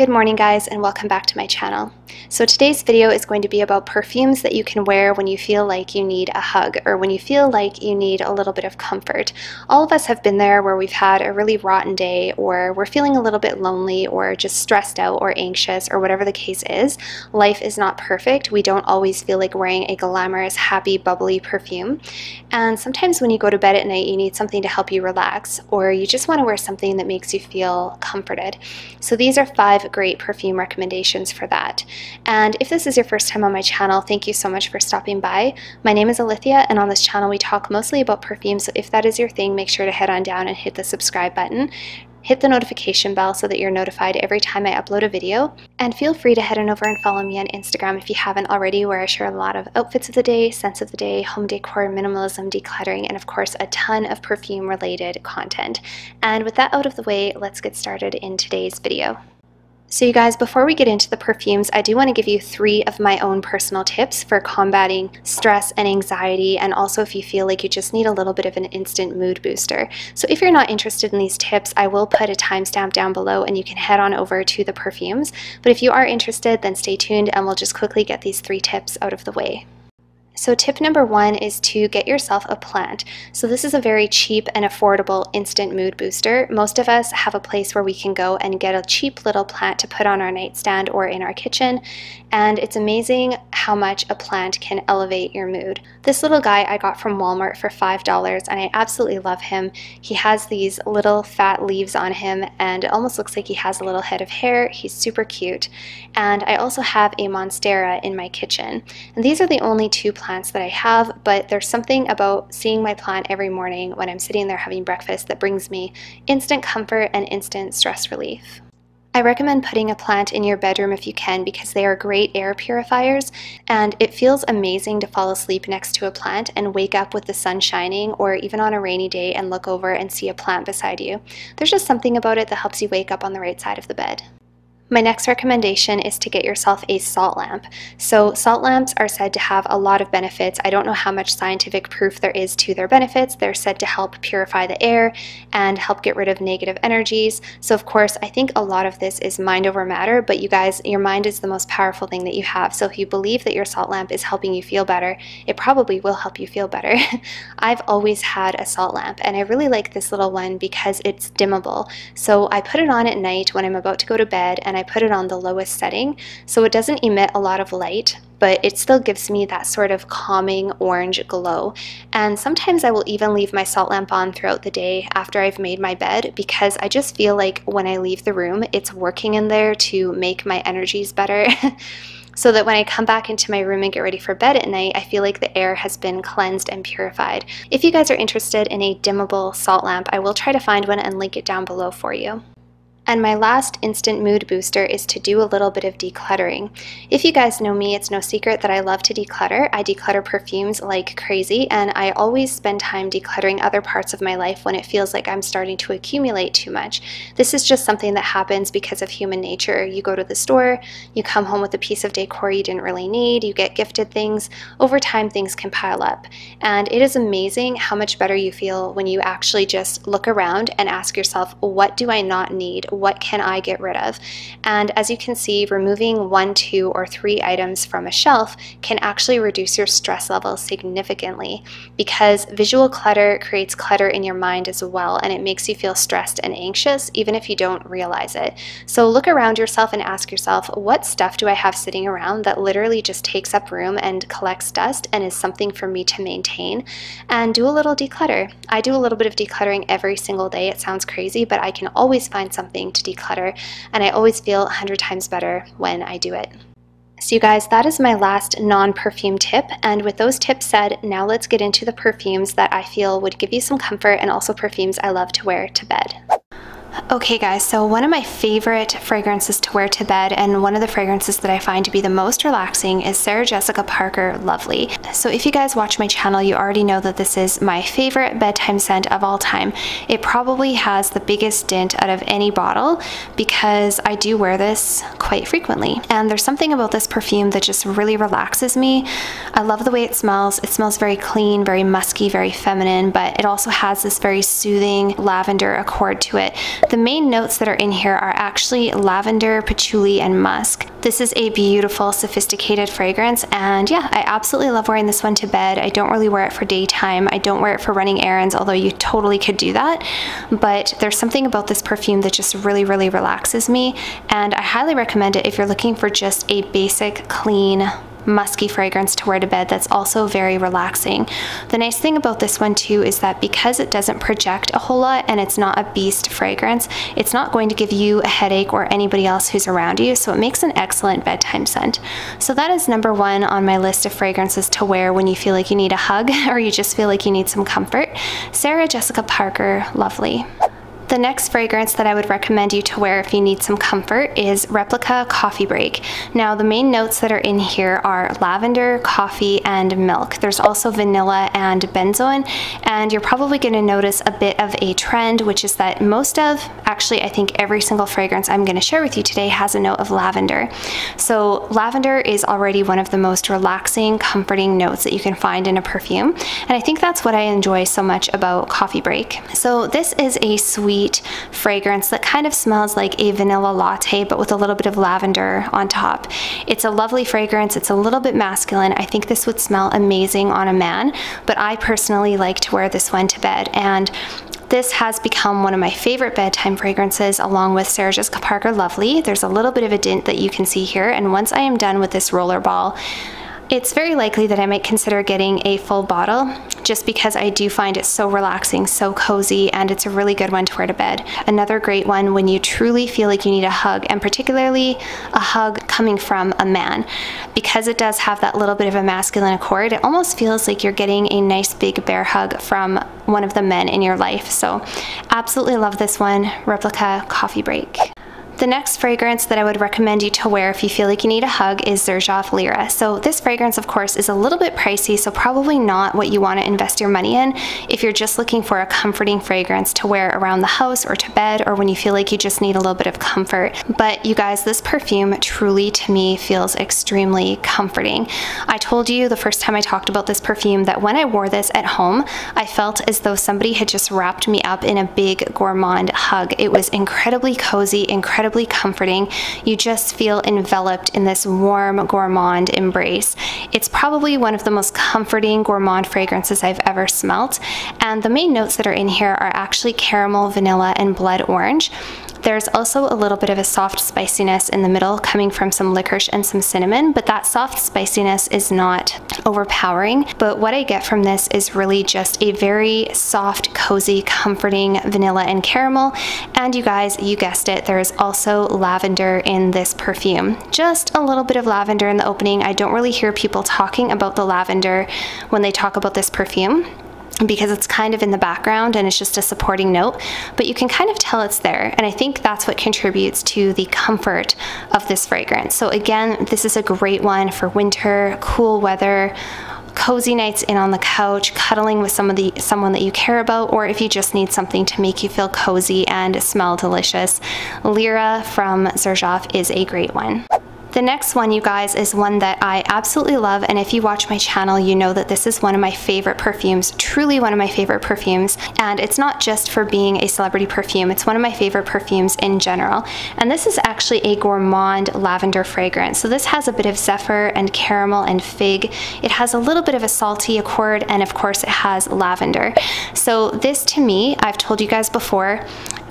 Good morning guys and welcome back to my channel. So today's video is going to be about perfumes that you can wear when you feel like you need a hug or when you feel like you need a little bit of comfort. All of us have been there where we've had a really rotten day or we're feeling a little bit lonely or just stressed out or anxious or whatever the case is. Life is not perfect. We don't always feel like wearing a glamorous, happy, bubbly perfume. And sometimes when you go to bed at night you need something to help you relax or you just want to wear something that makes you feel comforted. So these are five great perfume recommendations for that. And if this is your first time on my channel, thank you so much for stopping by. My name is Ilythia, and on this channel we talk mostly about perfume, so if that is your thing, make sure to head on down and hit the subscribe button. Hit the notification bell so that you're notified every time I upload a video. And feel free to head on over and follow me on Instagram if you haven't already, where I share a lot of outfits of the day, scents of the day, home decor, minimalism, decluttering, and of course a ton of perfume related content. And with that out of the way, let's get started in today's video. So you guys, before we get into the perfumes, I do want to give you three of my own personal tips for combating stress and anxiety, and also if you feel like you just need a little bit of an instant mood booster. So if you're not interested in these tips, I will put a timestamp down below and you can head on over to the perfumes. But if you are interested, then stay tuned and we'll just quickly get these three tips out of the way. So tip number one is to get yourself a plant. So this is a very cheap and affordable instant mood booster. Most of us have a place where we can go and get a cheap little plant to put on our nightstand or in our kitchen. And it's amazing how much a plant can elevate your mood. This little guy I got from Walmart for $5 and I absolutely love him. He has these little fat leaves on him and it almost looks like he has a little head of hair. He's super cute. And I also have a Monstera in my kitchen. And these are the only two plants plants that I have, but there's something about seeing my plant every morning when I'm sitting there having breakfast that brings me instant comfort and instant stress relief. I recommend putting a plant in your bedroom if you can because they are great air purifiers and it feels amazing to fall asleep next to a plant and wake up with the sun shining or even on a rainy day and look over and see a plant beside you. There's just something about it that helps you wake up on the right side of the bed. My next recommendation is to get yourself a salt lamp. So salt lamps are said to have a lot of benefits. I don't know how much scientific proof there is to their benefits. They're said to help purify the air and help get rid of negative energies. So of course, I think a lot of this is mind over matter, but you guys, your mind is the most powerful thing that you have. So if you believe that your salt lamp is helping you feel better, it probably will help you feel better. I've always had a salt lamp and I really like this little one because it's dimmable. So I put it on at night when I'm about to go to bed and I put it on the lowest setting so it doesn't emit a lot of light but it still gives me that sort of calming orange glow. And sometimes I will even leave my salt lamp on throughout the day after I've made my bed because I just feel like when I leave the room, it's working in there to make my energies better. so that when I come back into my room and get ready for bed at night, I feel like the air has been cleansed and purified. If you guys are interested in a dimmable salt lamp, I will try to find one and link it down below for you. And my last instant mood booster is to do a little bit of decluttering. If you guys know me, it's no secret that I love to declutter. I declutter perfumes like crazy, and I always spend time decluttering other parts of my life when it feels like I'm starting to accumulate too much. This is just something that happens because of human nature. You go to the store, you come home with a piece of decor you didn't really need, you get gifted things. Over time, things can pile up. And it is amazing how much better you feel when you actually just look around and ask yourself, what do I not need? What can I get rid of? And as you can see, removing one, two, or three items from a shelf can actually reduce your stress level significantly because visual clutter creates clutter in your mind as well and it makes you feel stressed and anxious even if you don't realize it. So look around yourself and ask yourself, what stuff do I have sitting around that literally just takes up room and collects dust and is something for me to maintain? And do a little declutter. I do a little bit of decluttering every single day. It sounds crazy, but I can always find something to declutter, and I always feel 100 times better when I do it. So you guys, that is my last non-perfume tip, and with those tips said, now let's get into the perfumes that I feel would give you some comfort and also perfumes I love to wear to bed. Okay guys, so one of my favorite fragrances to wear to bed and one of the fragrances that I find to be the most relaxing is Sarah Jessica Parker Lovely. So if you guys watch my channel, you already know that this is my favorite bedtime scent of all time. It probably has the biggest dent out of any bottle because I do wear this quite frequently. And there's something about this perfume that just really relaxes me. I love the way it smells. It smells very clean, very musky, very feminine, but it also has this very soothing lavender accord to it The main notes that are in here are actually lavender, patchouli, and musk. This is a beautiful, sophisticated fragrance, and yeah, I absolutely love wearing this one to bed. I don't really wear it for daytime. I don't wear it for running errands, although you totally could do that. But there's something about this perfume that just really, really relaxes me, and I highly recommend it if you're looking for just a basic, clean, musky fragrance to wear to bed that's also very relaxing. The nice thing about this one too is that because it doesn't project a whole lot and it's not a beast fragrance, it's not going to give you a headache or anybody else who's around you, so it makes an excellent bedtime scent. So that is number one on my list of fragrances to wear when you feel like you need a hug or you just feel like you need some comfort. Sarah Jessica Parker, lovely. The next fragrance that I would recommend you to wear if you need some comfort is Replica Coffee Break. Now the main notes that are in here are lavender, coffee, and milk. There's also vanilla and benzoin, and you're probably going to notice a bit of a trend, which is that most of, actually I think every single fragrance I'm going to share with you today has a note of lavender. So lavender is already one of the most relaxing, comforting notes that you can find in a perfume, and I think that's what I enjoy so much about Coffee Break. So this is a sweet sweet fragrance that kind of smells like a vanilla latte, but with a little bit of lavender on top. It's a lovely fragrance. It's a little bit masculine. I think this would smell amazing on a man, but I personally like to wear this one to bed. And this has become one of my favorite bedtime fragrances along with Sarah Jessica Parker Lovely. There's a little bit of a dint that you can see here and once I am done with this roller ball, it's very likely that I might consider getting a full bottle just because I do find it so relaxing, so cozy, and it's a really good one to wear to bed. Another great one when you truly feel like you need a hug, and particularly a hug coming from a man. Because it does have that little bit of a masculine accord, it almost feels like you're getting a nice big bear hug from one of the men in your life. So absolutely love this one, Replica Coffee Break. The next fragrance that I would recommend you to wear if you feel like you need a hug is Xerjoff Lira. So this fragrance, of course, is a little bit pricey, so probably not what you want to invest your money in if you're just looking for a comforting fragrance to wear around the house or to bed or when you feel like you just need a little bit of comfort. But you guys, this perfume truly to me feels extremely comforting. I told you the first time I talked about this perfume that when I wore this at home, I felt as though somebody had just wrapped me up in a big gourmand hug. It was incredibly cozy, incredibly incredibly comforting. You just feel enveloped in this warm gourmand embrace. It's probably one of the most comforting gourmand fragrances I've ever smelt. And the main notes that are in here are actually caramel, vanilla, and blood orange. There's also a little bit of a soft spiciness in the middle coming from some licorice and some cinnamon, but that soft spiciness is not overpowering. But what I get from this is really just a very soft, cozy, comforting vanilla and caramel. And you guys, you guessed it, there is also lavender in this perfume. Just a little bit of lavender in the opening. I don't really hear people talking about the lavender when they talk about this perfume because it's kind of in the background and it's just a supporting note, but you can kind of tell it's there. And I think that's what contributes to the comfort of this fragrance. So again, this is a great one for winter, cool weather, cozy nights in on the couch, cuddling with some of the someone that you care about, or if you just need something to make you feel cozy and smell delicious. Lira from Xerjoff is a great one. The next one, you guys, is one that I absolutely love, and if you watch my channel, you know that this is one of my favorite perfumes, truly one of my favorite perfumes, and it's not just for being a celebrity perfume, it's one of my favorite perfumes in general. And this is actually a gourmand lavender fragrance. So this has a bit of zephyr and caramel and fig. It has a little bit of a salty accord, and of course it has lavender. So this to me, I've told you guys before,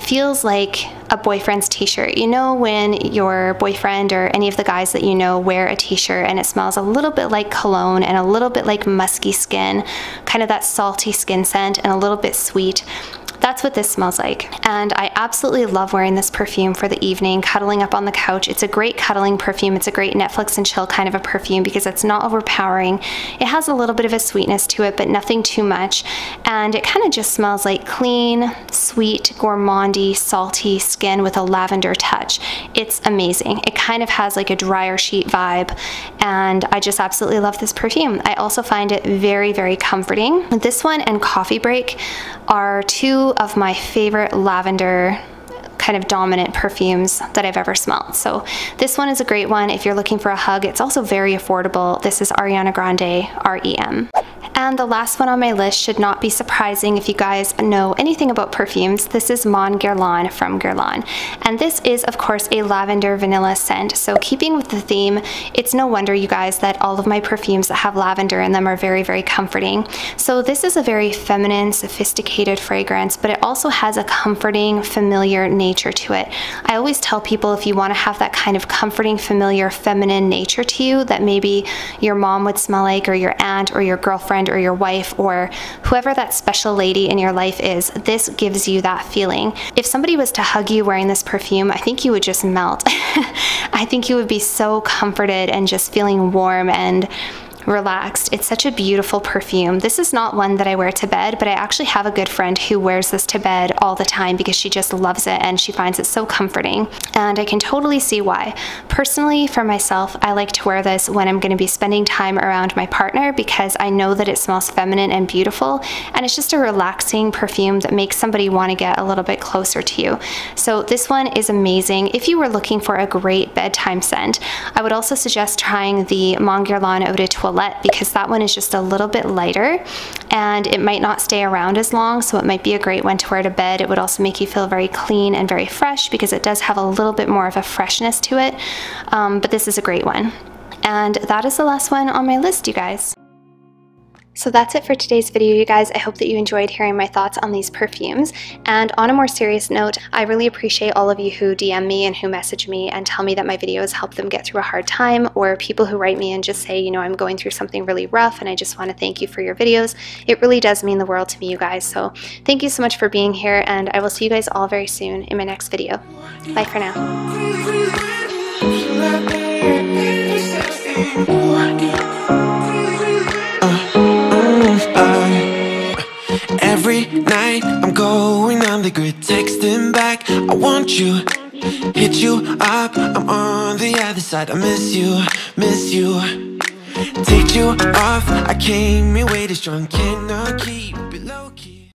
feels like a boyfriend's t-shirt. You know when your boyfriend or any of the guys that you know wear a t-shirt and it smells a little bit like cologne and a little bit like musky skin, kind of that salty skin scent and a little bit sweet. That's what this smells like. And I absolutely love wearing this perfume for the evening, cuddling up on the couch. It's a great cuddling perfume. It's a great Netflix and chill kind of a perfume because it's not overpowering. It has a little bit of a sweetness to it, but nothing too much. And it kind of just smells like clean, sweet, gourmandy, salty skin with a lavender touch. It's amazing. It kind of has like a dryer sheet vibe. And I just absolutely love this perfume. I also find it very, very comforting. This one and Coffee Break are two of my favorite lavender kind of dominant perfumes that I've ever smelled. So this one is a great one if you're looking for a hug. It's also very affordable. This is Ariana Grande REM. And the last one on my list should not be surprising if you guys know anything about perfumes. This is Mon Guerlain from Guerlain. And this is, of course, a lavender vanilla scent. So keeping with the theme, it's no wonder, you guys, that all of my perfumes that have lavender in them are very, very comforting. So this is a very feminine, sophisticated fragrance, but it also has a comforting, familiar nature to it. I always tell people if you want to have that kind of comforting, familiar, feminine nature to you that maybe your mom would smell like, or your aunt, or your girlfriend, or your wife or whoever that special lady in your life is, this gives you that feeling. If somebody was to hug you wearing this perfume, I think you would just melt. I think you would be so comforted and just feeling warm and relaxed. It's such a beautiful perfume. This is not one that I wear to bed, but I actually have a good friend who wears this to bed all the time because she just loves it and she finds it so comforting. And I can totally see why. Personally, for myself, I like to wear this when I'm going to be spending time around my partner because I know that it smells feminine and beautiful. And it's just a relaxing perfume that makes somebody want to get a little bit closer to you. So this one is amazing. If you were looking for a great bedtime scent, I would also suggest trying the Mon Guerlain Eau de Toilette because that one is just a little bit lighter and it might not stay around as long so it might be a great one to wear to bed. It would also make you feel very clean and very fresh because it does have a little bit more of a freshness to it um, but this is a great one. And that is the last one on my list you guys. So that's it for today's video, you guys. I hope that you enjoyed hearing my thoughts on these perfumes. And on a more serious note, I really appreciate all of you who DM me and who message me and tell me that my videos help them get through a hard time, or people who write me and just say, you know, I'm going through something really rough and I just want to thank you for your videos. It really does mean the world to me, you guys. So thank you so much for being here, and I will see you guys all very soon in my next video. Bye for now. The other side I miss you, miss you. Take you off, I came in way too strong Cannot keep